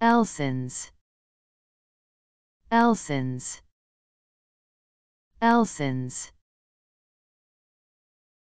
Elsons. Elsons. Elsons.